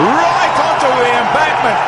right onto the embankment.